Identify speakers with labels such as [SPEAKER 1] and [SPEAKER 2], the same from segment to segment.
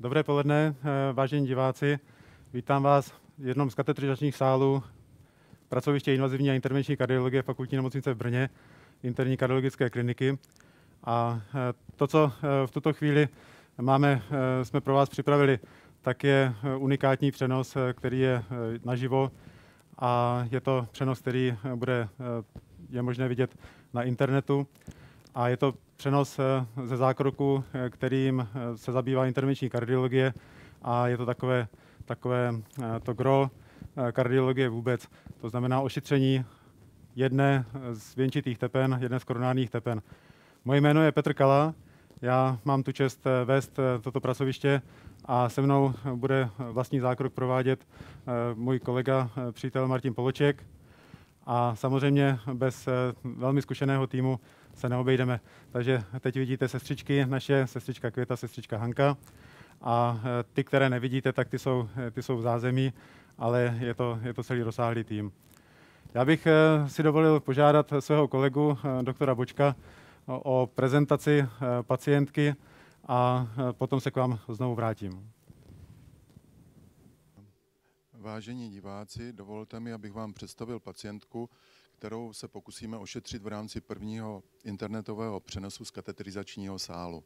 [SPEAKER 1] Dobré poledne, eh, vážení diváci. Vítám vás v jednom z katetrizačních sálů pracoviště invazivní a intervenční kardiologie fakultní nemocnice v Brně, interní kardiologické kliniky. A eh, to, co eh, v tuto chvíli máme, jsme pro vás připravili, tak je unikátní přenos, který je naživo a je to přenos, který bude, je možné vidět na internetu a je to přenos eh, ze zákroku, eh, kterým eh, se zabývá intervenční kardiologie a je to takové, takové to gro kardiologie vůbec. To znamená ošetření jedné z věnčitých tepen, jedné z koronárních tepen. Moje jméno je Petr Kala, já mám tu čest vést toto pracoviště a se mnou bude vlastní zákrok provádět můj kolega, přítel Martin Poloček. A samozřejmě bez velmi zkušeného týmu se neobejdeme. Takže teď vidíte sestřičky naše, sestřička Květa, sestřička Hanka. A e, ty, které nevidíte, tak ty jsou, e, ty jsou v zázemí, ale je to, je to celý rozsáhlý tým. Já bych e, si dovolil požádat svého kolegu, doktora Bočka, o prezentaci pacientky a potom se k vám znovu vrátím.
[SPEAKER 2] Vážení diváci, dovolte mi, abych vám představil pacientku, kterou se pokusíme ošetřit v rámci prvního internetového přenosu z katetrizačního sálu.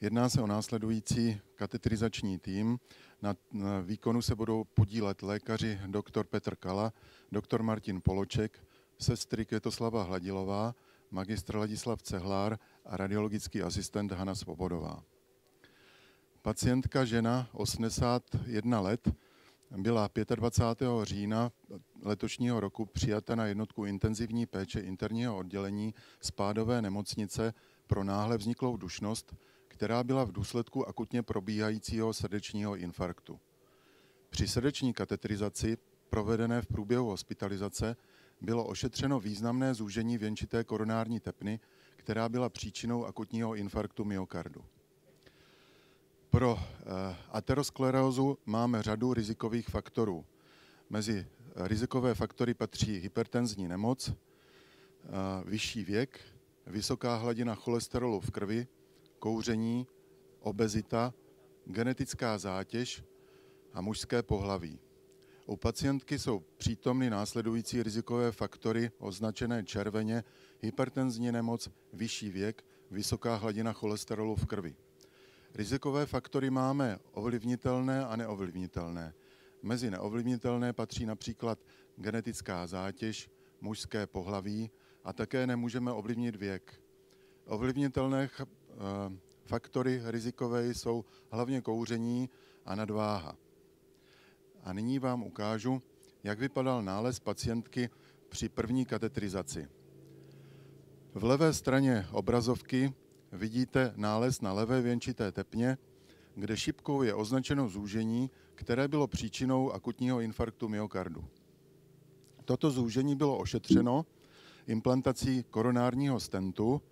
[SPEAKER 2] Jedná se o následující katetrizační tým. Na výkonu se budou podílet lékaři dr. Petr Kala, dr. Martin Poloček, sestry Květoslava Hladilová, magistr Ladislav Cehlár a radiologický asistent Hana Svobodová. Pacientka žena 81 let byla 25. října letošního roku přijata na jednotku intenzivní péče interního oddělení spádové nemocnice pro náhle vzniklou dušnost, která byla v důsledku akutně probíhajícího srdečního infarktu. Při srdeční katetrizaci, provedené v průběhu hospitalizace, bylo ošetřeno významné zúžení věnčité koronární tepny, která byla příčinou akutního infarktu myokardu. Pro eh, aterosklerózu máme řadu rizikových faktorů. Mezi rizikové faktory patří hypertenzní nemoc, eh, vyšší věk, vysoká hladina cholesterolu v krvi, kouření, obezita, genetická zátěž a mužské pohlaví. U pacientky jsou přítomny následující rizikové faktory označené červeně, hypertenzní nemoc, vyšší věk, vysoká hladina cholesterolu v krvi. Rizikové faktory máme ovlivnitelné a neovlivnitelné. Mezi neovlivnitelné patří například genetická zátěž, mužské pohlaví a také nemůžeme ovlivnit věk. Ovlivnitelné eh, faktory rizikové jsou hlavně kouření a nadváha. A nyní vám ukážu, jak vypadal nález pacientky při první katetrizaci. V levé straně obrazovky vidíte nález na levé věnčité tepně, kde šipkou je označeno zúžení, které bylo příčinou akutního infarktu myokardu. Toto zúžení bylo ošetřeno implantací koronárního stentu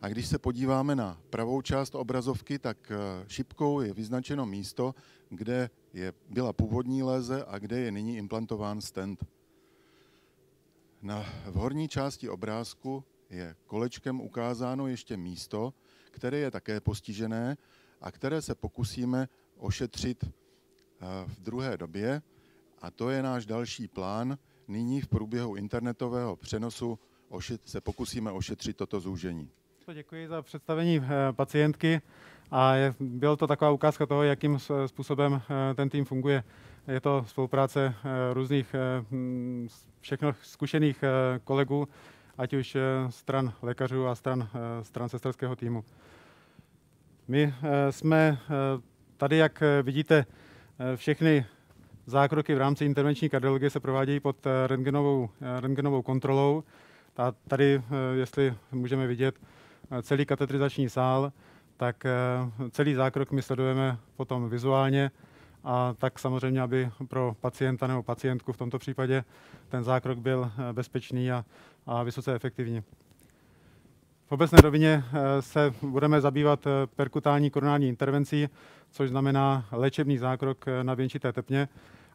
[SPEAKER 2] a když se podíváme na pravou část obrazovky, tak eh, šipkou je vyznačeno místo, kde je, byla původní léze a kde je nyní implantován stent. Na, v horní části obrázku je kolečkem ukázáno ještě místo, které je také postižené a které se pokusíme ošetřit eh, v druhé době. A to je náš další plán. Nyní v průběhu internetového přenosu se pokusíme ošetřit toto zúžení.
[SPEAKER 1] Děkuji za představení eh, pacientky a je, byl to taková ukázka toho, jakým způsobem eh, ten tým funguje. Je to spolupráce různých všechno zkušených kolegů, ať už stran lékařů a stran, stran sesterského týmu. My eh, jsme eh, tady, jak eh, vidíte, všechny zákroky v rámci intervenční kardiologie se provádějí pod rentgenovou, rentgenovou kontrolou. A tady, jestli můžeme vidět celý katetrizační sál, tak celý zákrok my sledujeme potom vizuálně a tak samozřejmě, aby pro pacienta nebo pacientku v tomto případě ten zákrok byl bezpečný a, a vysoce efektivní. V obecné rovině eh, se budeme zabývat eh, perkutální koronální intervencí, což znamená léčebný zákrok eh, na věnčité tepně.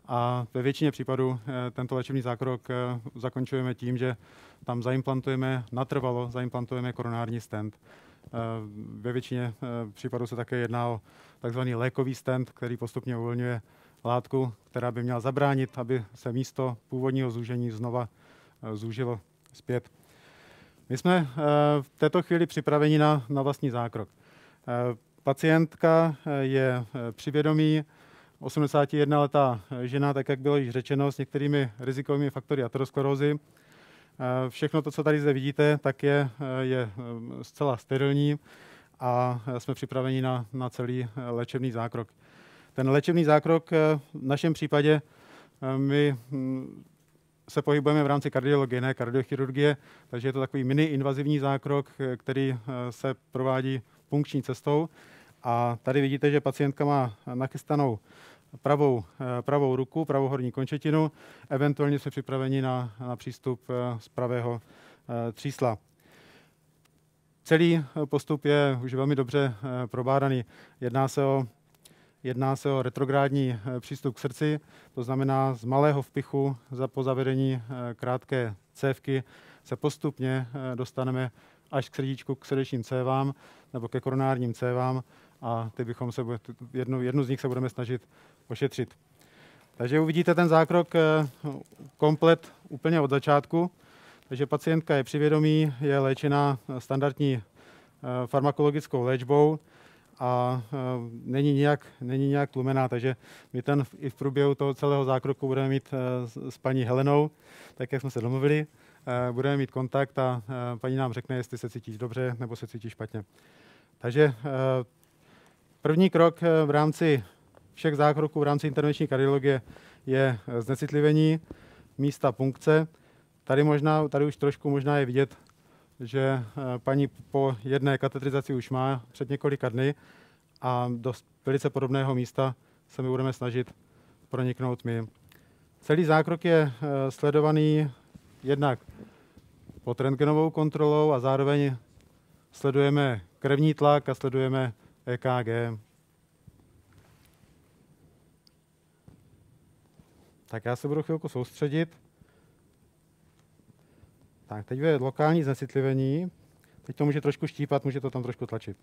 [SPEAKER 1] A ve většině případů tento léčebný zákrok zakončujeme tím, že tam zaimplantujeme, natrvalo zaimplantujeme koronární stent. Ve většině případů se také jedná o takzvaný lékový stent, který postupně uvolňuje látku, která by měla zabránit, aby se místo původního zúžení znova zúžilo zpět. My jsme v této chvíli připraveni na, na vlastní zákrok. Pacientka je při vědomí, 81-letá žena, tak jak bylo již řečeno, s některými rizikovými faktory aterosklerózy. Všechno to, co tady zde vidíte, tak je, je zcela sterilní a jsme připraveni na, na celý léčebný zákrok. Ten léčebný zákrok v našem případě my hm, se pohybujeme v rámci kardiologie, ne kardiochirurgie, takže je to takový mini invazivní zákrok, který se provádí punkční cestou. A tady vidíte, že pacientka má nachystanou pravou, pravou ruku, pravou horní končetinu, eventuálně jsme připraveni na, na přístup z pravého třísla. Celý postup je už velmi dobře probádaný. Jedná se o, jedná se o retrográdní přístup k srdci, to znamená z malého vpichu za po zavedení krátké cévky se postupně dostaneme až k srdíčku, k srdečním cévám nebo ke koronárním cévám a ty bychom se, jednu, jednu z nich se budeme snažit ošetřit. Takže uvidíte ten zákrok komplet úplně od začátku. Takže pacientka je přivědomí, je léčena standardní farmakologickou léčbou a není nějak, není nějak tlumená, takže my ten i v průběhu toho celého zákroku budeme mít s paní Helenou, tak jak jsme se domluvili, budeme mít kontakt a paní nám řekne, jestli se cítíš dobře nebo se cítíš špatně. Takže první krok v rámci všech zákroků v rámci intervenční kardiologie je znecitlivení místa punkce. Tady, možná, tady už trošku možná je vidět, že paní po jedné katetrizaci už má před několika dny a do velice podobného místa se my budeme snažit proniknout my. Celý zákrok je sledovaný jednak pod rentgenovou kontrolou a zároveň sledujeme krevní tlak a sledujeme EKG. Tak já se budu chvilku soustředit. Tak, teď je lokální znecitlivení. Teď to může trošku štípat, může to tam trošku tlačit.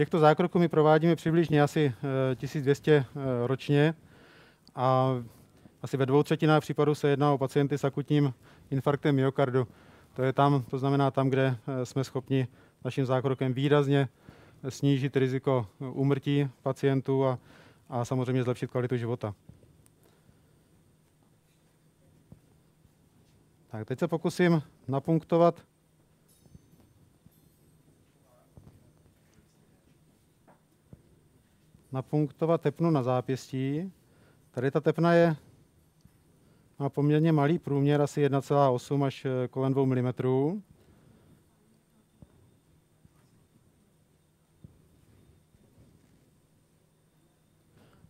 [SPEAKER 1] Těchto zákroků my provádíme přibližně asi 1200 eh, eh, ročně a asi ve dvou třetinách případů se jedná o pacienty s akutním infarktem myokardu. To je tam, to znamená tam, kde eh, jsme schopni naším zákrokem výrazně snížit riziko úmrtí pacientů a, a samozřejmě zlepšit kvalitu života. Tak teď se pokusím napunktovat napunktovat tepnu na zápěstí. Tady ta tepna je má poměrně malý průměr, asi 1,8 až eh, kolem 2 mm.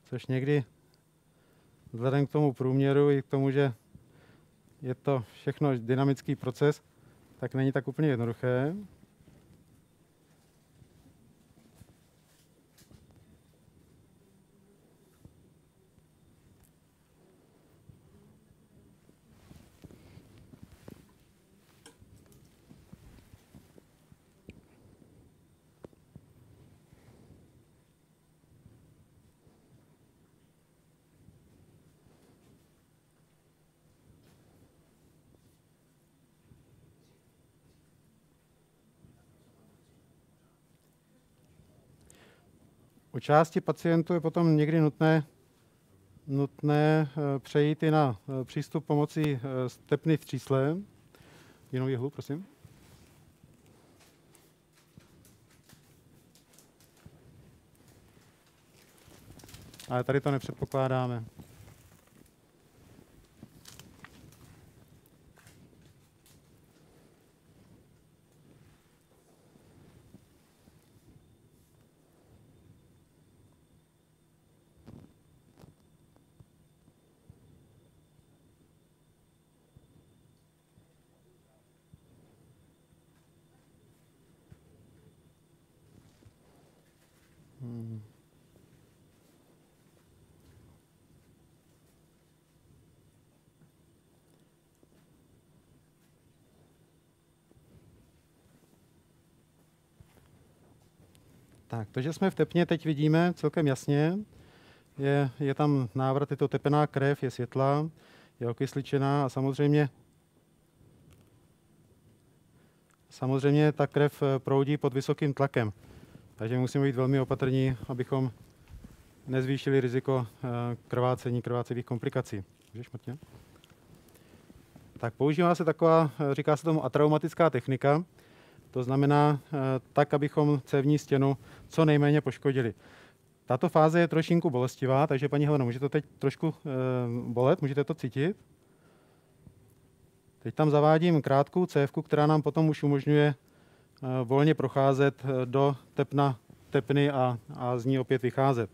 [SPEAKER 1] Což někdy vzhledem k tomu průměru i k tomu, že je to všechno dynamický proces, tak není tak úplně jednoduché. U části pacientů je potom někdy nutné, nutné eh, přejít i na eh, přístup pomocí eh, stepny v čísle. Jinou jehlu, prosím. Ale tady to nepředpokládáme. Tak, to, že jsme v tepně, teď vidíme celkem jasně. Je, je tam návrat, je to tepená krev, je světla, je okysličená a samozřejmě samozřejmě ta krev eh, proudí pod vysokým tlakem. Takže musíme být velmi opatrní, abychom nezvýšili riziko eh, krvácení, krvácevých komplikací. Můžeš? Tak používá se taková, eh, říká se tomu atraumatická technika, to znamená tak, abychom cévní stěnu co nejméně poškodili. Tato fáze je trošinku bolestivá, takže paní Heleno, může to teď trošku bolet, můžete to cítit? Teď tam zavádím krátkou cévku, která nám potom už umožňuje eh, volně procházet eh, do tepna, tepny a, a z ní opět vycházet.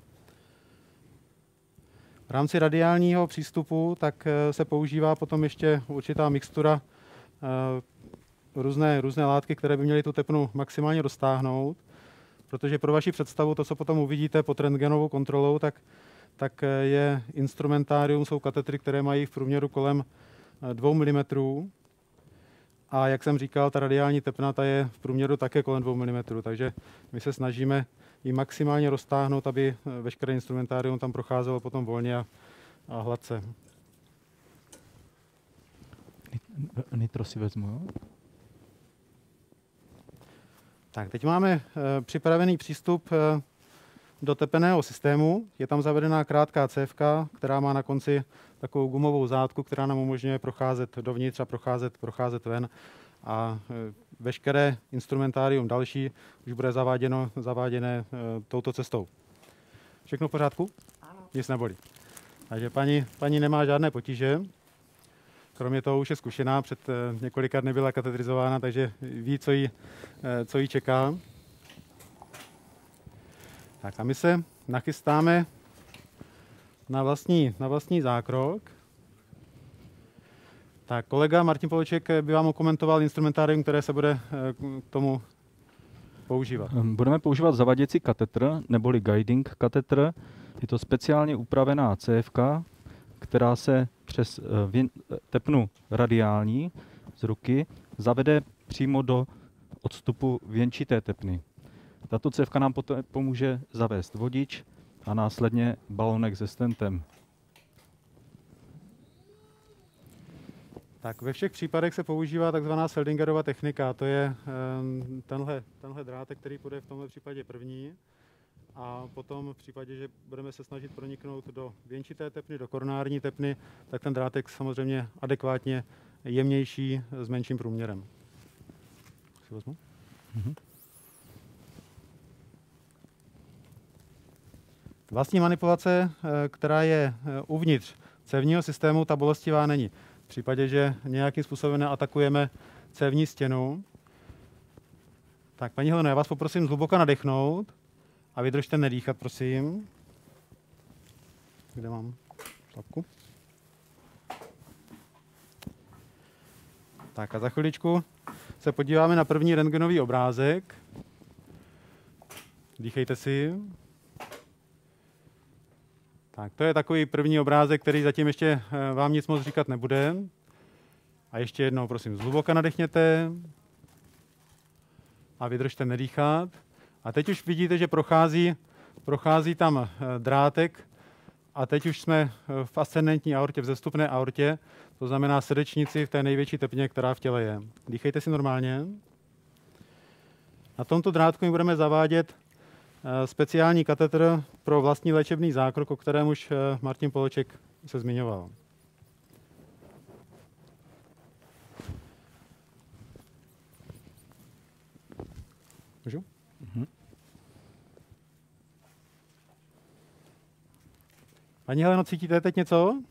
[SPEAKER 1] V rámci radiálního přístupu tak eh, se používá potom ještě určitá mixtura různé, různé látky, které by měly tu tepnu maximálně roztáhnout, protože pro vaši představu, to, co potom uvidíte pod rentgenovou kontrolou, tak, tak je instrumentárium, jsou katetry, které mají v průměru kolem 2 mm. A jak jsem říkal, ta radiální tepnata je v průměru také kolem 2 mm, takže my se snažíme ji maximálně roztáhnout, aby eh, veškeré instrumentárium tam procházelo potom volně a, a hladce.
[SPEAKER 3] Nitro si vezmu, jo?
[SPEAKER 1] Tak, teď máme e, připravený přístup e, do tepeného systému. Je tam zavedená krátká cévka, která má na konci takovou gumovou zátku, která nám umožňuje procházet dovnitř a procházet, procházet ven. A e, veškeré instrumentárium další už bude zaváděno, zaváděné touto cestou. Všechno v pořádku?
[SPEAKER 4] Ano.
[SPEAKER 1] Nic nebolí. Takže paní, paní nemá žádné potíže. Kromě toho už je zkušená, před e, několika dny byla katedrizována, takže ví, co jí, co jí čeká. Tak a my se nachystáme na vlastní, na vlastní zákrok. Tak kolega Martin Poloček by vám okomentoval instrumentárium, které se bude eh, k tomu používat.
[SPEAKER 3] Ehm, budeme používat zavaděcí katetr, neboli guiding katetr. Je to speciálně upravená CFK, která se přes eh, tepnu radiální z ruky zavede přímo do odstupu věnčité tepny. Tato cévka nám potom pomůže zavést vodič a následně balonek se stentem.
[SPEAKER 1] Tak ve všech případech se používá takzvaná Seldingerova technika. To je um, tenhle, tenhle drátek, který půjde v tomhle případě první. A potom v případě, že budeme se snažit proniknout do věnčité tepny, do koronární tepny, tak ten drátek samozřejmě adekvátně jemnější s menším průměrem. Si vezmu? Mm-hmm. Vlastní manipulace, eh, která je eh, uvnitř cévního systému, ta bolestivá není. V případě, že nějakým způsobem neatakujeme cévní stěnu, tak paní Heleno, já vás poprosím zhluboka nadechnout a vydržte nedýchat, prosím. Kde mám šlapku? Tak a za chviličku se podíváme na první rentgenový obrázek. Dýchejte si. Tak to je takový první obrázek, který zatím ještě eh, vám nic moc říkat nebude. A ještě jednou, prosím, zhluboka nadechněte a vydržte nedýchat. A teď už vidíte, že prochází, prochází tam eh, drátek a teď už jsme eh, v ascendentní aortě, v zestupné aortě, to znamená srdečnici v té největší tepně, která v těle je. Dýchejte si normálně. Na tomto drátku my budeme zavádět Eh, speciální katetr pro vlastní léčebný zákrok, o kterém už Martin Poloček se zmiňoval. Můžu? Mm-hmm. Paní Heleno, cítíte teď něco?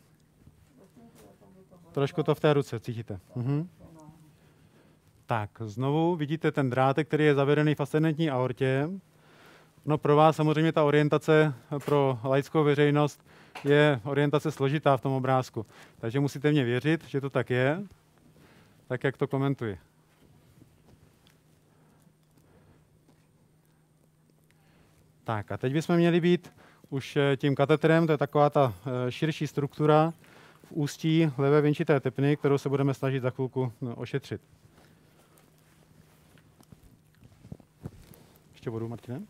[SPEAKER 1] Trošku to v té ruce cítíte. Mhm. Tak, znovu vidíte ten drátek, který je zavedený v ascendentní aortě. No pro vás samozřejmě ta orientace pro laickou veřejnost je orientace složitá v tom obrázku. Takže musíte mě věřit, že to tak je, tak jak to komentuji. Tak a teď bychom měli být už eh, tím katetrem, to je taková ta eh, širší struktura v ústí levé věnčité tepny, kterou se budeme snažit za chvilku no, ošetřit. Ještě vodu, Martinem.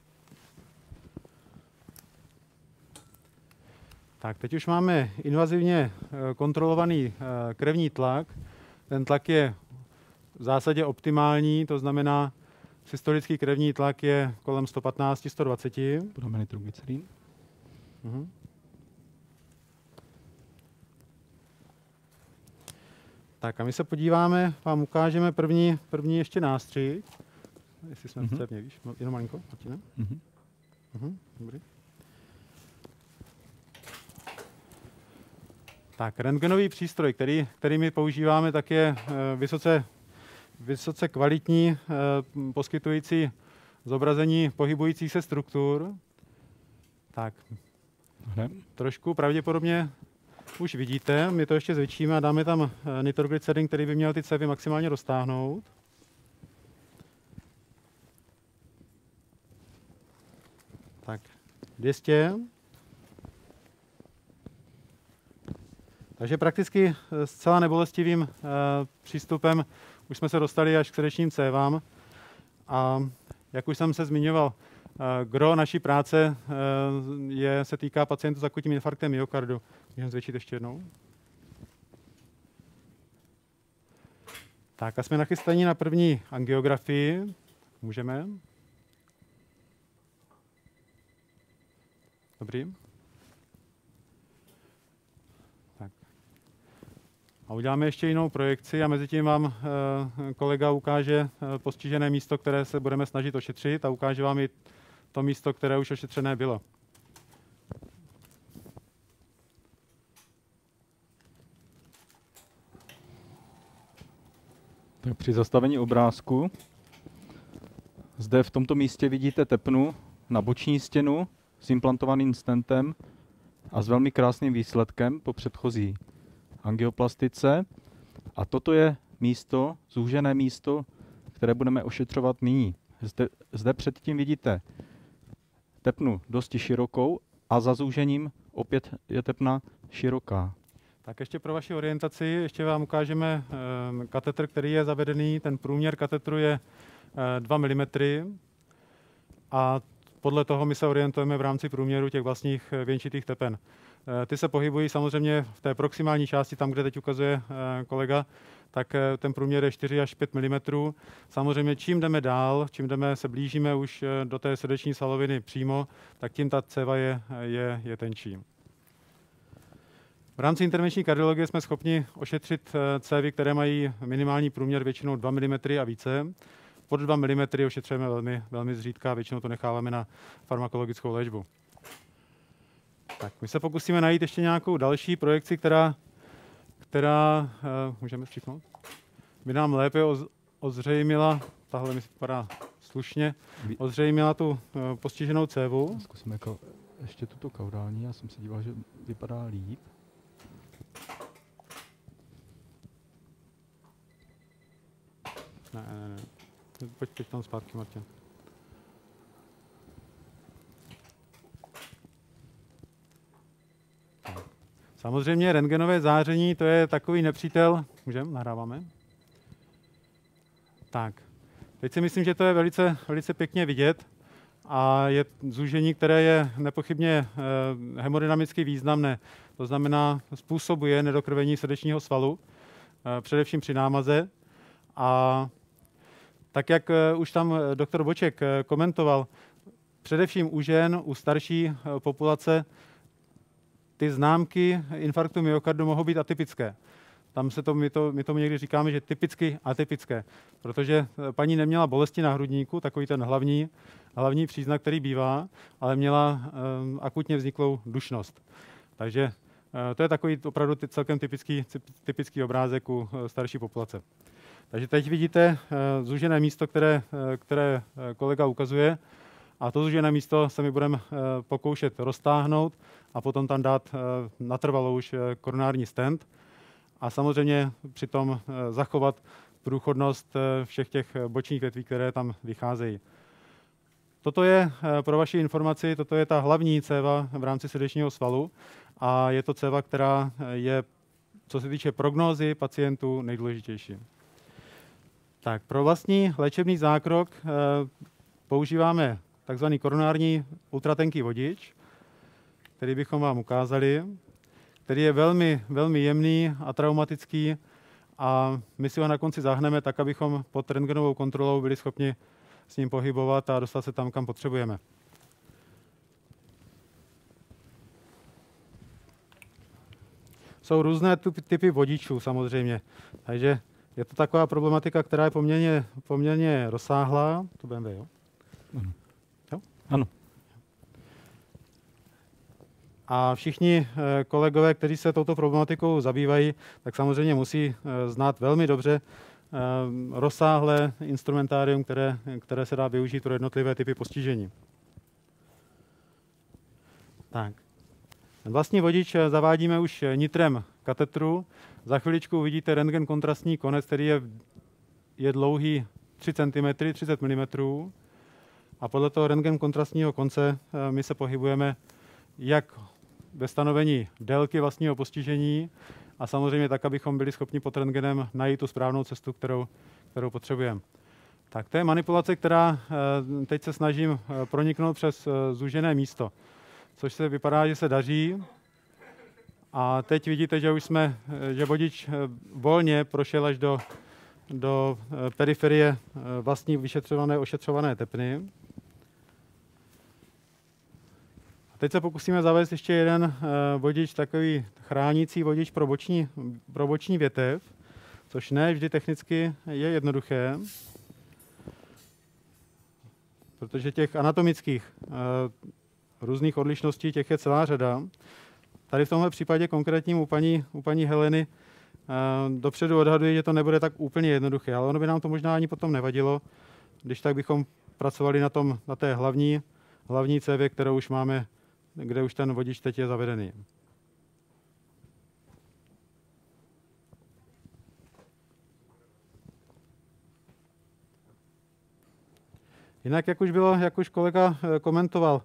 [SPEAKER 1] Tak, teď už máme invazivně eh, kontrolovaný krevní tlak. Ten tlak je v zásadě optimální, to znamená, systolický krevní tlak je kolem 115-120.
[SPEAKER 3] Podle litru. Uh-huh.
[SPEAKER 1] Tak a my se podíváme, vám ukážeme první, první ještě nástřih. Jestli jsme uh-huh. v víš, jenom malinko, Martine. Uh-huh. Uh-huh, dobrý. Tak, rentgenový přístroj, který, který my používáme, tak je e, vysoce, vysoce kvalitní, e, poskytující zobrazení pohybujících se struktur. Tak, Hned. trošku pravděpodobně už vidíte, my to ještě zvětšíme a dáme tam e, nitroglycerin, který by měl ty cévy maximálně roztáhnout. Tak, 200. Takže prakticky eh, zcela nebolestivým uh, přístupem už jsme se dostali až k srdečním cévám. A jak už jsem se zmiňoval, gro naší práce uh, je, se týká pacientů s akutním infarktem myokardu. Můžeme zvětšit ještě jednou. Tak a jsme nachystaní na první angiografii. Můžeme. Dobrý. A uděláme ještě jinou projekci a mezi tím vám eh, kolega ukáže eh, postižené místo, které se budeme snažit ošetřit a ukáže vám i to místo, které už ošetřené bylo.
[SPEAKER 3] Tak při zastavení obrázku zde v tomto místě vidíte tepnu na boční stěnu s implantovaným stentem a s velmi krásným výsledkem po předchozí angioplastice. A toto je místo, zúžené místo, které budeme ošetřovat nyní. Zde, zde předtím vidíte tepnu dosti širokou a za zúžením opět je tepna široká.
[SPEAKER 1] Tak ještě pro vaši orientaci, ještě vám ukážeme e, katetr, který je zavedený. Ten průměr katetru je e, 2 mm a podle toho my se orientujeme v rámci průměru těch vlastních eh, věnčitých tepen. Eh, ty se pohybují samozřejmě v té proximální části, tam, kde teď ukazuje eh, kolega, tak ten průměr je 4 až 5 mm. Samozřejmě čím jdeme dál, čím jdeme se blížíme už do té srdeční saloviny přímo, tak tím ta céva je, je, je tenčí. V rámci intervenční kardiologie jsme schopni ošetřit cévy, které mají minimální průměr většinou 2 mm a více. Pod 2 mm ošetřujeme velmi, velmi zřídka, většinou to necháváme na farmakologickou léčbu. Tak, my se pokusíme najít ještě nějakou další projekci, která, která uh, můžeme stříknout, by nám lépe oz, ozřejmila, tahle mi vypadá slušně, ozřejmila tu uh, postiženou cévu.
[SPEAKER 3] Zkusíme jako ještě tuto kaudální, já jsem se díval, že vypadá líp.
[SPEAKER 1] Ne, ne, ne. Pojď, pojď tam zpátky, Martin. Samozřejmě rentgenové záření, to je takový nepřítel. Můžeme? Nahráváme? Tak. Teď si myslím, že to je velice, velice pěkně vidět a je zúžení, které je nepochybně eh, hemodynamicky významné. To znamená, způsobuje nedokrvení srdečního svalu, eh, především při námaze. A tak jak eh, už tam doktor Boček komentoval, především u žen, u starší populace, ty známky infarktu myokardu mohou být atypické. Tam se to, my, to, my tomu někdy říkáme, že typicky atypické, protože paní neměla bolesti na hrudníku, takový ten hlavní, hlavní příznak, který bývá, ale měla um, akutně vzniklou dušnost. Takže uh, to je takový opravdu celkem typický, typický obrázek u uh, starší populace. Takže teď vidíte eh, zúžené místo, které, eh, které eh, kolega ukazuje. A to zúžené místo se mi budeme pokoušet roztáhnout a potom tam dát natrvalo už koronární stent. A samozřejmě přitom zachovat průchodnost všech těch bočních větví, které tam vycházejí. Toto je pro vaši informaci, toto je ta hlavní céva v rámci srdečního svalu a je to céva, která je, co se týče prognózy pacientů, nejdůležitější. Tak pro vlastní léčebný zákrok používáme takzvaný koronární ultratenký vodič, který bychom vám ukázali. který je velmi, velmi jemný a traumatický a my si ho na konci zahneme tak, abychom pod rentgenovou kontrolou byli schopni s ním pohybovat a dostat se tam, kam potřebujeme. Jsou různé typy vodičů samozřejmě, takže je to taková problematika, která je poměrně, poměrně rozsáhlá. To BMW, jo?
[SPEAKER 3] Ano.
[SPEAKER 1] A všichni eh, kolegové, kteří se touto problematikou zabývají, tak samozřejmě musí eh, znát velmi dobře eh, rozsáhlé instrumentárium, které, které se dá využít pro jednotlivé typy postižení. Tak. Vlastní vodič zavádíme už nitrem katetru. Za chviličku uvidíte rentgen kontrastní konec, který je, je dlouhý 3 cm, 30 mm. A podle toho rentgen kontrastního konce my se pohybujeme jak ve stanovení délky vlastního postižení a samozřejmě tak, abychom byli schopni pod rentgenem najít tu správnou cestu, kterou, kterou potřebujeme. Tak to je manipulace, která eh, teď se snažím eh, proniknout přes eh, zúžené místo, což se vypadá, že se daří. A teď vidíte, že už jsme, že vodič volně prošel až do, do periferie vlastní vyšetřované, ošetřované tepny. A teď se pokusíme zavést ještě jeden uh, vodič, takový chránící vodič pro boční, pro boční větev, což ne vždy technicky je jednoduché, protože těch anatomických různých odlišností těch je celá řada. Tady v tomhle případě konkrétním u paní, u paní Heleny dopředu odhaduji, že to nebude tak úplně jednoduché, ale ono by nám to možná ani potom nevadilo, když tak bychom pracovali na, tom, na té hlavní, hlavní cévě, kterou už máme kde už ten vodič teď je zavedený. Jinak, jak už bylo, jak už kolega eh, komentoval,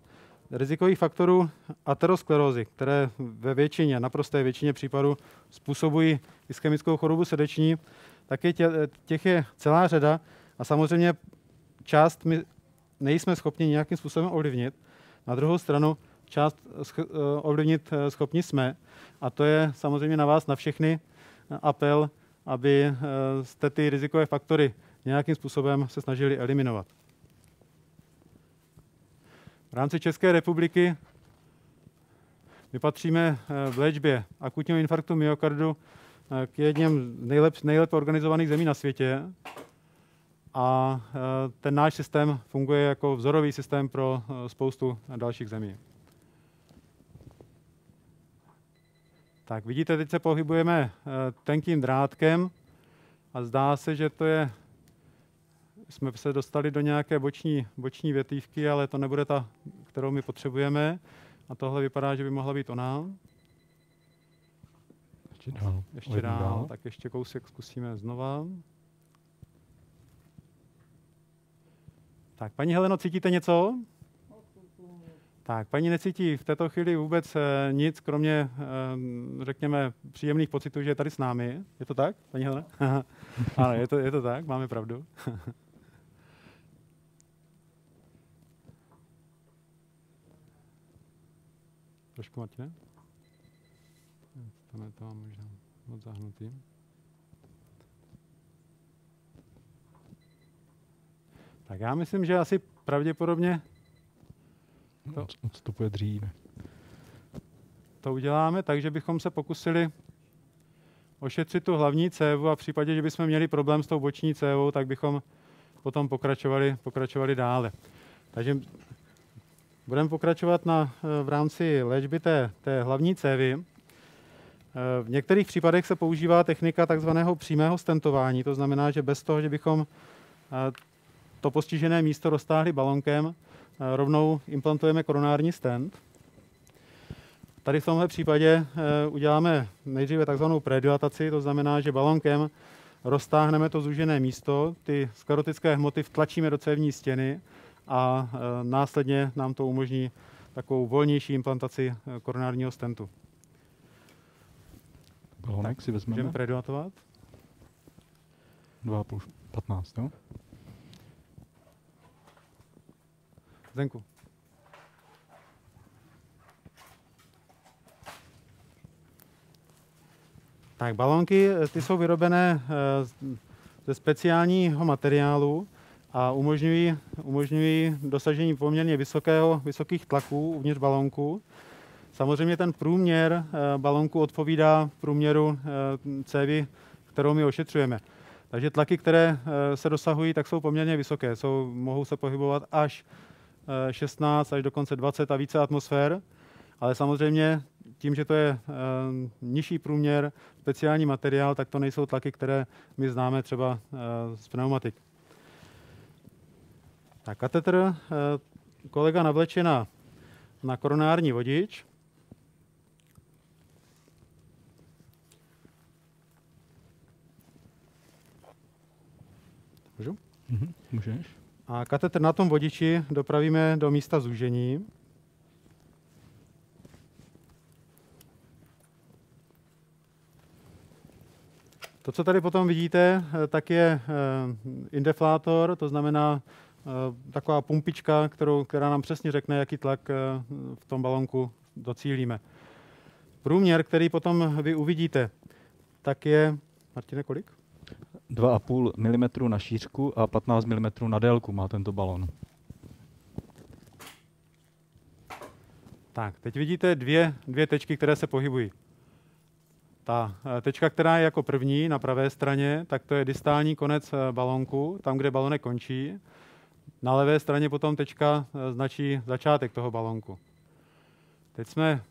[SPEAKER 1] rizikových faktorů aterosklerózy, které ve většině, naprosté většině případů způsobují ischemickou chorobu srdeční, tak je tě, těch je celá řada a samozřejmě část my nejsme schopni nějakým způsobem ovlivnit. Na druhou stranu část eh, ovlivnit eh, schopni jsme. A to je samozřejmě na vás, na všechny eh, apel, aby jste ty rizikové faktory nějakým způsobem se snažili eliminovat. V rámci České republiky my patříme v léčbě akutního infarktu myokardu k jedním z nejlep, nejlépe organizovaných zemí na světě. A ten náš systém funguje jako vzorový systém pro spoustu dalších zemí. Tak vidíte, teď se pohybujeme eh, tenkým drátkem a zdá se, že to je, jsme se dostali do nějaké boční, boční větívky, ale to nebude ta, kterou my potřebujeme. A tohle vypadá, že by mohla být ona.
[SPEAKER 3] Ještě dál.
[SPEAKER 1] Ještě dál, dál. Tak ještě kousek zkusíme znova. Tak, paní Heleno, cítíte něco? Tak, paní necítí v této chvíli vůbec eh, nic, kromě, eh, řekněme, příjemných pocitů, že je tady s námi. Je to tak, paní Helena? ano, je to, je to tak, máme pravdu. Trošku, Martine? Tam je to možná moc zahnutý. Tak já myslím, že asi pravděpodobně
[SPEAKER 3] to, odstupuje dříve.
[SPEAKER 1] To uděláme tak, že bychom se pokusili ošetřit tu hlavní cévu a v případě, že bychom měli problém s tou boční cévou, tak bychom potom pokračovali, pokračovali dále. Takže budeme pokračovat na, v rámci léčby té, té hlavní cévy. V některých případech se používá technika takzvaného přímého stentování, to znamená, že bez toho, že bychom to postižené místo roztáhli balonkem, rovnou implantujeme koronární stent. Tady v tomhle případě eh, uděláme nejdříve takzvanou predilataci, to znamená, že balonkem roztáhneme to zúžené místo, ty sklerotické hmoty vtlačíme do cévní stěny a eh, následně nám to umožní takovou volnější implantaci eh, koronárního stentu.
[SPEAKER 3] Balonek si vezmeme.
[SPEAKER 1] Můžeme predilatovat?
[SPEAKER 3] 2 plus 15, jo?
[SPEAKER 1] Tak balonky ty jsou vyrobené ze speciálního materiálu a umožňují, umožňují dosažení poměrně vysokého, vysokých tlaků uvnitř balonku. Samozřejmě ten průměr balonku odpovídá průměru cévy, kterou my ošetřujeme. Takže tlaky, které se dosahují, tak jsou poměrně vysoké. Jsou, mohou se pohybovat až 16 až dokonce 20 a více atmosfér. Ale samozřejmě tím, že to je nižší průměr, speciální materiál, tak to nejsou tlaky, které my známe třeba z pneumatik. Tak katetr kolega navleče na, na koronární vodič. Můžu?
[SPEAKER 3] Mhm, můžeš.
[SPEAKER 1] A katetr na tom vodiči dopravíme do místa zúžení. To, co tady potom vidíte, tak je indeflátor, to znamená taková pumpička, kterou, která nám přesně řekne, jaký tlak v tom balonku docílíme. Průměr, který potom vy uvidíte, tak je, Martine, kolik?
[SPEAKER 3] 2,5 mm na šířku a 15 mm na délku má tento balon.
[SPEAKER 1] Tak, teď vidíte dvě, dvě tečky, které se pohybují. Ta tečka, která je jako první na pravé straně, tak to je distální konec balonku, tam, kde balonek končí. Na levé straně potom tečka značí začátek toho balonku. Teď jsme,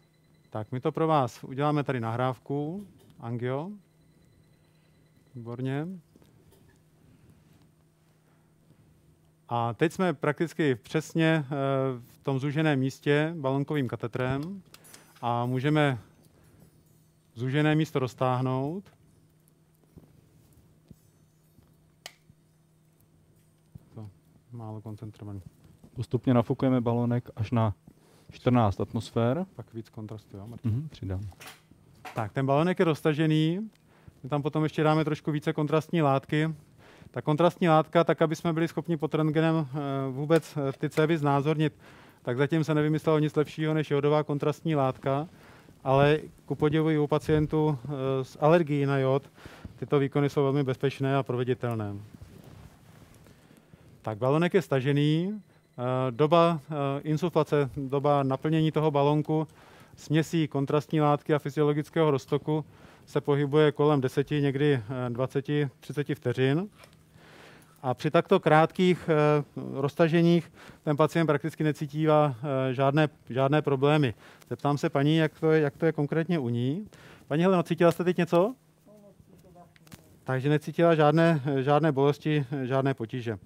[SPEAKER 1] tak my to pro vás uděláme tady nahrávku, angio. Výborně. A teď jsme prakticky přesně v tom zúženém místě balonkovým katetrem a můžeme zúžené místo roztáhnout. Málo koncentrovaný.
[SPEAKER 3] Postupně nafukujeme balonek až na 14 atmosfér.
[SPEAKER 1] Pak víc kontrastu, jo, Martin?
[SPEAKER 3] Mhm, přidám.
[SPEAKER 1] Tak, ten balonek je roztažený. My tam potom ještě dáme trošku více kontrastní látky. Ta kontrastní látka, tak aby jsme byli schopni pod rentgenem vůbec ty cévy znázornit, tak zatím se nevymyslelo nic lepšího než jodová kontrastní látka, ale ku podivu i u pacientů s alergií na jod tyto výkony jsou velmi bezpečné a proveditelné. Tak balonek je stažený. Doba insuflace, doba naplnění toho balonku směsí kontrastní látky a fyziologického roztoku se pohybuje kolem 10, někdy 20, 30 vteřin. A při takto krátkých roztaženích ten pacient prakticky necítívá žádné, žádné problémy. Zeptám se paní, jak to je, jak to je konkrétně u ní. Paní Heleno, cítila jste teď něco? Takže necítila žádné, žádné bolesti, žádné potíže.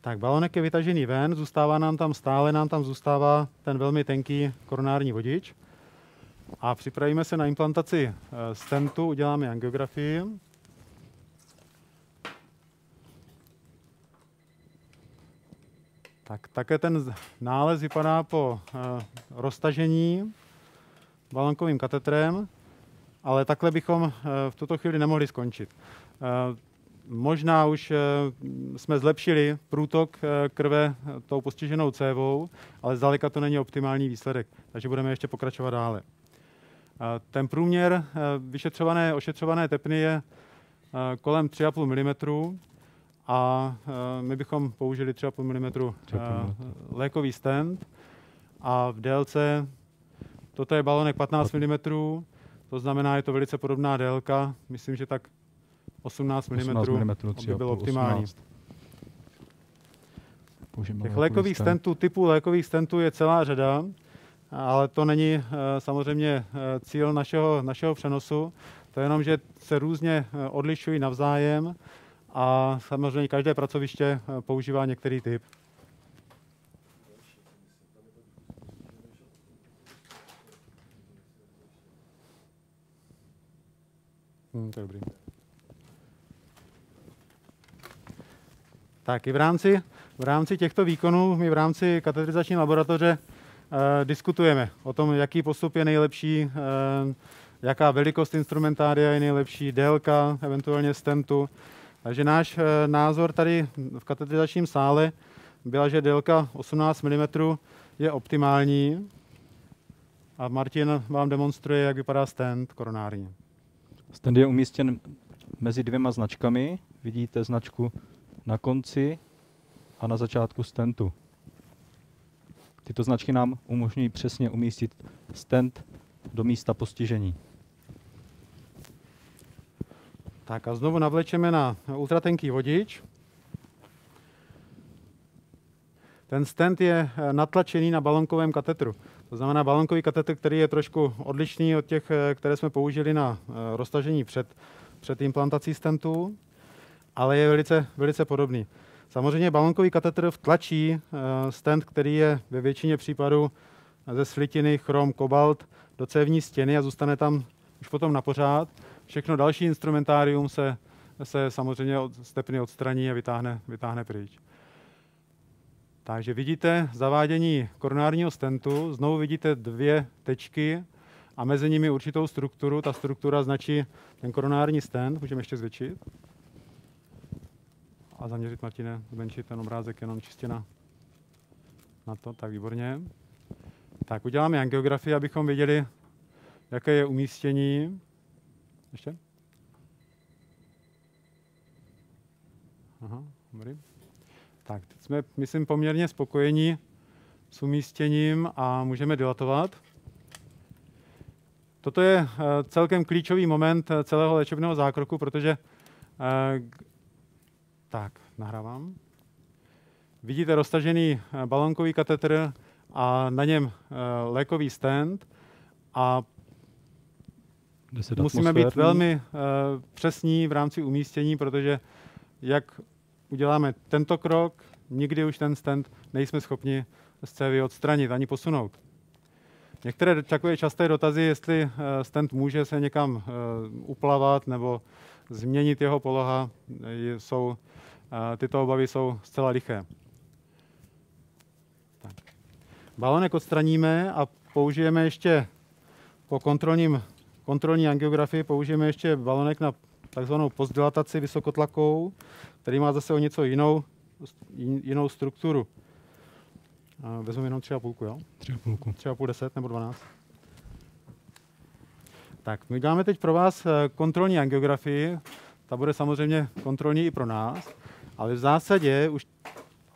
[SPEAKER 1] Tak balonek je vytažený ven, zůstává nám tam stále, nám tam zůstává ten velmi tenký koronární vodič. A připravíme se na implantaci stentu, uděláme angiografii. Tak také ten nález vypadá po roztažení balonkovým katetrem, ale takhle bychom v tuto chvíli nemohli skončit. Možná už jsme zlepšili průtok krve tou postiženou cévou, ale zdaleka to není optimální výsledek, takže budeme ještě pokračovat dále. Ten průměr vyšetřované, ošetřované tepny je kolem 3,5 mm a my bychom použili 3,5 mm lékový stent a v délce, toto je balonek 15 mm, to znamená, je to velice podobná délka, myslím, že tak 18 mm, 18 mm by bylo optimální. 18. Těch lékových stentů, typů lékových stentů je celá řada, ale to není samozřejmě cíl našeho, našeho přenosu. To je jenom, že se různě odlišují navzájem a samozřejmě každé pracoviště používá některý typ. Hm, to je dobrý. Tak i v rámci, v rámci těchto výkonů my v rámci katetrizační laboratoře eh, diskutujeme o tom, jaký postup je nejlepší, eh, jaká velikost instrumentária je nejlepší, délka, eventuálně stentu. Takže náš eh, názor tady v katetrizačním sále byla, že délka 18 mm je optimální. a Martin vám demonstruje, jak vypadá stand koronární.
[SPEAKER 3] Stand je umístěn mezi dvěma značkami. Vidíte značku na konci a na začátku stentu. Tyto značky nám umožňují přesně umístit stent do místa postižení.
[SPEAKER 1] Tak a znovu navlečeme na ultratenký vodič. Ten stent je eh, natlačený na balonkovém katetru. To znamená balonkový katetr, který je trošku odlišný od těch, eh, které jsme použili na eh, roztažení před, před implantací stentu, ale je velice, velice podobný. Samozřejmě balonkový katetr vtlačí stent, který je ve většině případů ze slitiny, chrom, kobalt do cévní stěny a zůstane tam už potom na pořád. Všechno další instrumentárium se, se samozřejmě od stepny odstraní a vytáhne, vytáhne pryč. Takže vidíte zavádění koronárního stentu, znovu vidíte dvě tečky a mezi nimi určitou strukturu. Ta struktura značí ten koronární stent, můžeme ještě zvětšit. A zaměřit, Martine, zmenšit ten obrázek jenom čistě na, na to, tak výborně. Tak uděláme angiografii, abychom viděli, jaké je umístění. Ještě? Aha, dobrý. Tak, teď jsme, myslím, poměrně spokojení s umístěním a můžeme dilatovat. Toto je eh, celkem klíčový moment eh, celého léčebného zákroku, protože eh, tak, nahrávám. Vidíte roztažený balonkový katetr a na něm lékový stand a musíme být velmi přesní v rámci umístění, protože jak uděláme tento krok, nikdy už ten stent nejsme schopni z cévy odstranit ani posunout. Některé takové časté dotazy, jestli eh, stent může se někam eh, uplavat nebo změnit jeho poloha, jsou, eh, tyto obavy jsou zcela liché. Tak. Balonek odstraníme a použijeme ještě po kontrolním, kontrolní angiografii použijeme ještě balonek na takzvanou postdilataci vysokotlakou, který má zase o něco jinou, jinou strukturu. Vezmu jenom 3,5, jo?
[SPEAKER 3] 3,5.
[SPEAKER 1] 3,5, 10 nebo 12. Tak, my dáme teď pro vás eh, kontrolní angiografii. Ta bude samozřejmě kontrolní i pro nás, ale v zásadě už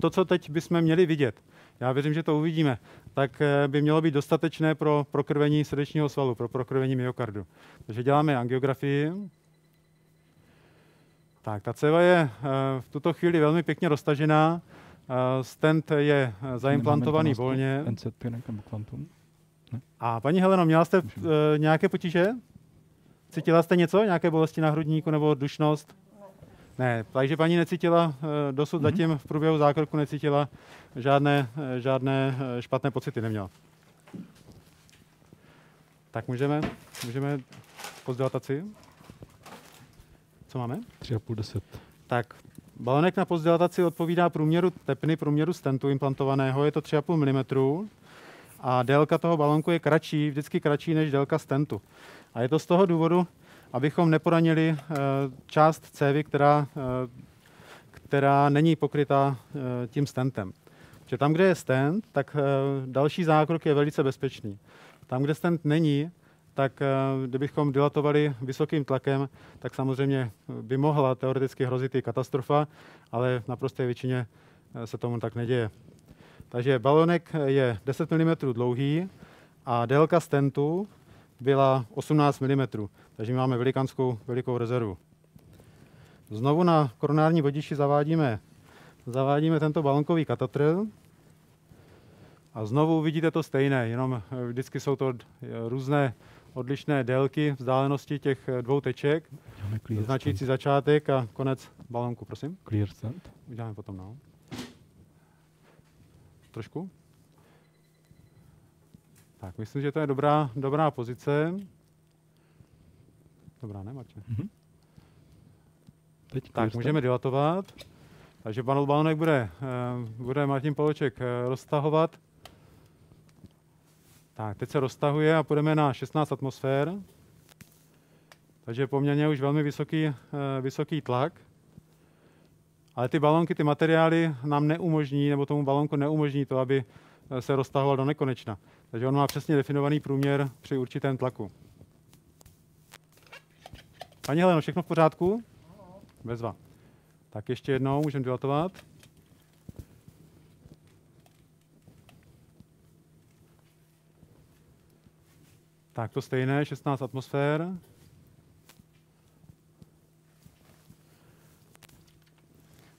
[SPEAKER 1] to, co teď bychom měli vidět, já věřím, že to uvidíme, tak eh, by mělo být dostatečné pro prokrvení srdečního svalu, pro prokrvení myokardu. Takže děláme angiografii, tak, ta céva je eh, v tuto chvíli velmi pěkně roztažená. Eh, stent je zaimplantovaný volně. A paní Heleno, měla jste nějaké potíže? Cítila jste něco? Nějaké bolesti na hrudníku nebo dušnost? Ne, takže paní necítila, dosud mm-hmm. zatím v průběhu zákroku necítila žádné, žádné špatné pocity, neměla. Tak můžeme, můžeme pozdilataci. Co máme?
[SPEAKER 3] 3,5 10.
[SPEAKER 1] Tak, balonek na postdilataci odpovídá průměru tepny, průměru stentu implantovaného, je to 3,5 mm a délka toho balonku je kratší, vždycky kratší než délka stentu. A je to z toho důvodu, abychom neporanili eh, část cévy, která, eh, která není pokrytá eh, tím stentem. Že tam, kde je stent, tak další zákrok je velice bezpečný. Tam, kde stent není, tak kdybychom dilatovali vysokým tlakem, tak samozřejmě by mohla teoreticky hrozit i katastrofa, ale v naprosté většině se tomu tak neděje. Takže balonek je 10 mm dlouhý a délka stentu byla 18 mm, takže máme velikánskou velikou rezervu. Znovu na koronární vodiči zavádíme, zavádíme tento balonkový katatr a znovu uvidíte to stejné, jenom eh, vždycky jsou to různé odlišné délky vzdálenosti těch eh, dvou teček, značící začátek a konec balonku, prosím.
[SPEAKER 3] Clear stand.
[SPEAKER 1] Uděláme potom, no. Trošku. Tak, myslím, že to je dobrá, dobrá pozice. Dobrá, ne, Martin? Mm-hmm. Teď tak, můžeme dilatovat. Takže balonek bude, uh, bude Martin Poloček uh, roztahovat. Tak, teď se roztahuje a půjdeme na 16 atmosfér. Takže poměrně už velmi vysoký, eh, vysoký tlak. Ale ty balonky, ty materiály nám neumožní, nebo tomu balonku neumožní to, aby se roztahoval do nekonečna. Takže on má přesně definovaný průměr při určitém tlaku. Paní Heleno, všechno v pořádku? Bezva. Tak ještě jednou můžeme dilatovat. Tak to stejné, 16 atmosfér.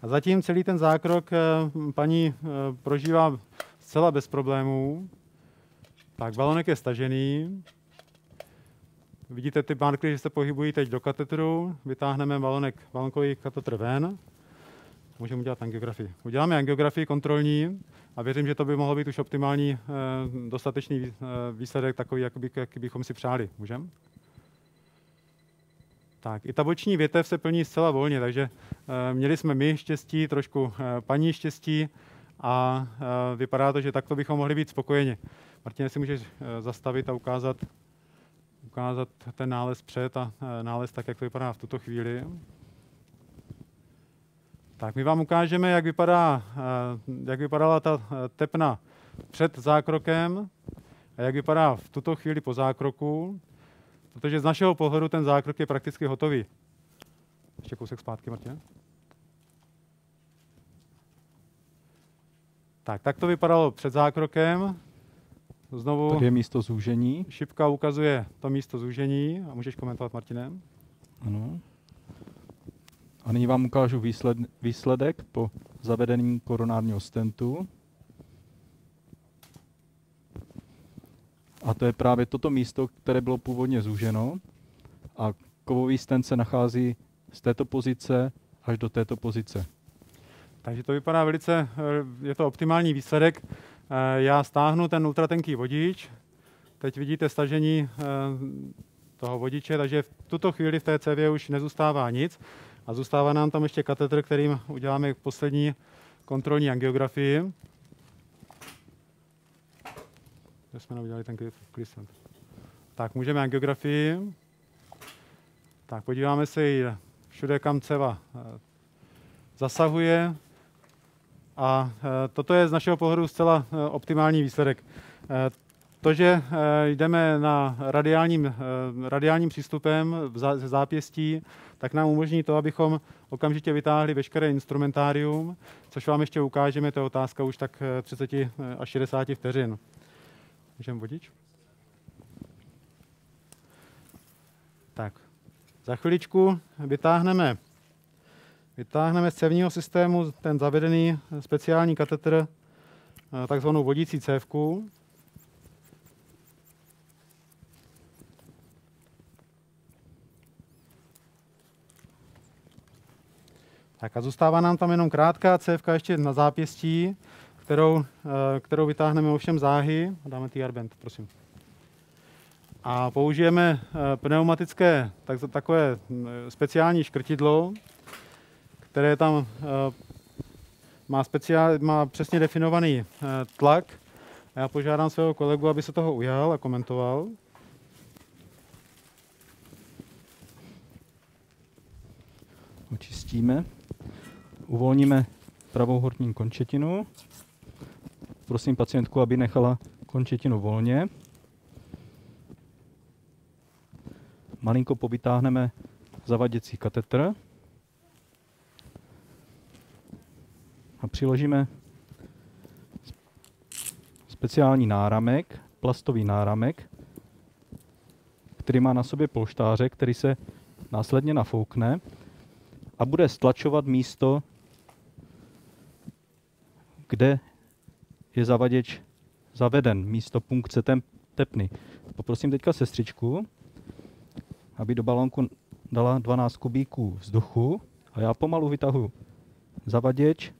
[SPEAKER 1] A zatím celý ten zákrok eh, paní eh, prožívá zcela bez problémů. Tak, balonek je stažený. Vidíte ty markry, že se pohybují teď do katetru. Vytáhneme balonek, balonkový katetr ven. Můžeme udělat angiografii. Uděláme angiografii kontrolní a věřím, že to by mohlo být už optimální eh, dostatečný výsledek, takový, jaký, jaký bychom si přáli. Můžeme? Tak, i ta boční větev se plní zcela volně, takže e, měli jsme my štěstí, trošku e, paní štěstí a e, vypadá to, že takto bychom mohli být spokojeni. Martin, si můžeš e, zastavit a ukázat, ukázat ten nález před a e, nález tak, jak to vypadá v tuto chvíli. Tak my vám ukážeme, jak, vypadá, e, jak vypadala ta tepna před zákrokem a jak vypadá v tuto chvíli po zákroku. Protože z našeho pohledu ten zákrok je prakticky hotový. Ještě kousek zpátky, Martin. Tak, tak to vypadalo před zákrokem. Znovu
[SPEAKER 3] Tady je místo zúžení.
[SPEAKER 1] šipka ukazuje to místo zúžení. A můžeš komentovat, Martinem?
[SPEAKER 3] Ano. A nyní vám ukážu výsled, výsledek po zavedení koronárního stentu. A to je právě toto místo, které bylo původně zúženo. A kovový stent se nachází z této pozice až do této pozice.
[SPEAKER 1] Takže to vypadá velice, eh, je to optimální výsledek. Eh, já stáhnu ten ultratenký vodič. Teď vidíte stažení eh, toho vodiče, takže v tuto chvíli v té cevě už nezůstává nic. A zůstává nám tam ještě katetr, kterým uděláme poslední kontrolní angiografii. Kde jsme udělali ten clisent. Tak, můžeme angiografii. Tak, podíváme se i všude, kam ceva zasahuje. A toto je z našeho pohledu zcela optimální výsledek. To, že jdeme na radiálním, radiálním přístupem ze zápěstí, tak nám umožní to, abychom okamžitě vytáhli veškeré instrumentárium, což vám ještě ukážeme, to je otázka už tak 30 až 60 vteřin. Můžeme vodič? Tak, za chviličku vytáhneme, vytáhneme z cévního systému ten zavedený speciální katetr, takzvanou vodící cévku. Tak a zůstává nám tam jenom krátká cévka ještě na zápěstí, kterou, kterou vytáhneme ovšem záhy. Dáme ty arbent, prosím. A použijeme pneumatické, tak, takové speciální škrtidlo, které tam má, speciál, má přesně definovaný tlak. A já požádám svého kolegu, aby se toho ujal a komentoval.
[SPEAKER 3] Očistíme. Uvolníme pravou horní končetinu. Prosím pacientku, aby nechala končetinu volně. Malinko povytáhneme zavaděcí katetr a přiložíme speciální náramek, plastový náramek, který má na sobě polštáře, který se následně nafoukne a bude stlačovat místo, kde je zavaděč zaveden místo punkce tepny. Poprosím teďka sestřičku, aby do balonku dala 12 kubíků vzduchu a já pomalu vytahuji zavaděč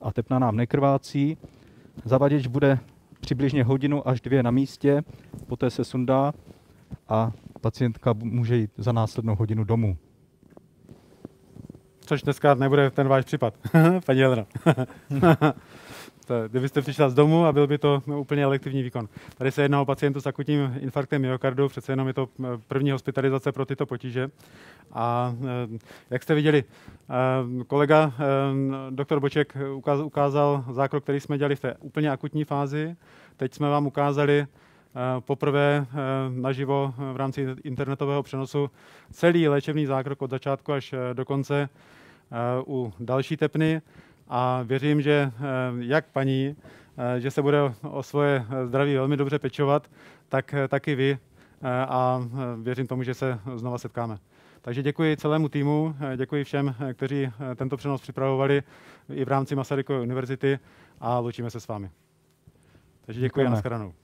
[SPEAKER 3] a tepna nám nekrvácí. Zavaděč bude přibližně hodinu až dvě na místě, poté se sundá a pacientka může jít za následnou hodinu domů.
[SPEAKER 1] Což dneska nebude ten váš případ, paní Helena. kdybyste přišla z domu a byl by to úplně elektivní výkon. Tady se jedná o pacientu s akutním infarktem myokardu, přece jenom je to první hospitalizace pro tyto potíže. A jak jste viděli, kolega doktor Boček ukázal zákrok, který jsme dělali v té úplně akutní fázi. Teď jsme vám ukázali poprvé naživo v rámci internetového přenosu celý léčebný zákrok od začátku až do konce u další tepny a věřím, že jak paní, že se bude o svoje zdraví velmi dobře pečovat, tak taky vy a věřím tomu, že se znova setkáme. Takže děkuji celému týmu, děkuji všem, kteří tento přenos připravovali i v rámci Masarykovy univerzity a loučíme se s vámi. Takže děkuji a nashledanou.